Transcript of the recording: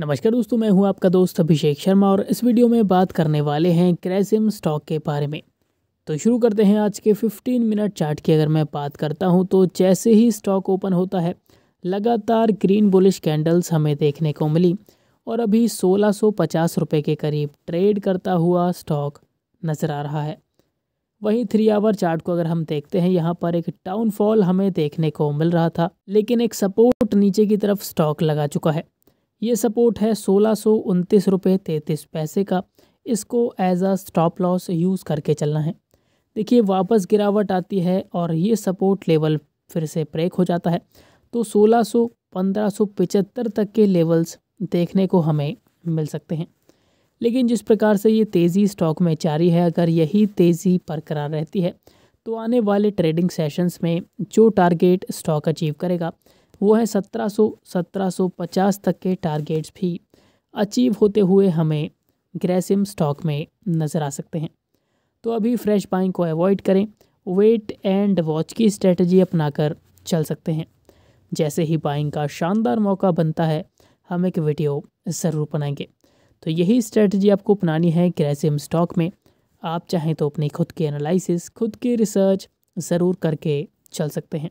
नमस्कार दोस्तों, मैं हूँ आपका दोस्त अभिषेक शर्मा और इस वीडियो में बात करने वाले हैं क्रेसिम स्टॉक के बारे में। तो शुरू करते हैं आज के 15 मिनट चार्ट की। अगर मैं बात करता हूँ तो जैसे ही स्टॉक ओपन होता है, लगातार ग्रीन बुलिश कैंडल्स हमें देखने को मिली और अभी सोलह सौ के करीब ट्रेड करता हुआ स्टॉक नज़र आ रहा है। वहीं थ्री आवर चार्ट को अगर हम देखते हैं, यहाँ पर एक डाउनफॉल हमें देखने को मिल रहा था, लेकिन एक सपोर्ट नीचे की तरफ़ स्टॉक लगा चुका है। ये सपोर्ट है सोलह सौ उनतीस रुपये तैंतीस पैसे का। इसको as a stop loss use करके चलना है। देखिए, वापस गिरावट आती है और ये सपोर्ट लेवल फिर से ब्रेक हो जाता है। तो सोलह सौ पंद्रह सौ पिचहत्तर तक के लेवल्स देखने को हमें मिल सकते हैं। लेकिन जिस प्रकार से ये तेज़ी स्टॉक में जारी है, अगर यही तेज़ी बरकरार रहती है तो आने वाले ट्रेडिंग सेशंस में जो टारगेट स्टॉक अचीव करेगा वो है सत्रह सौ सत्रह सौ पचास तक के टारगेट्स भी अचीव होते हुए हमें ग्रेसिम स्टॉक में नज़र आ सकते हैं। तो अभी फ्रेश बाइंग को अवॉइड करें वेट एंड वॉच की स्ट्रेटजी अपनाकर चल सकते हैं। जैसे ही बाइंग का शानदार मौका बनता है, हम एक वीडियो ज़रूर बनाएँगे। तो यही स्ट्रेटजी आपको अपनानी है ग्रेसिम स्टॉक में। आप चाहें तो अपनी खुद की एनालिसिस खुद की रिसर्च ज़रूर करके चल सकते हैं।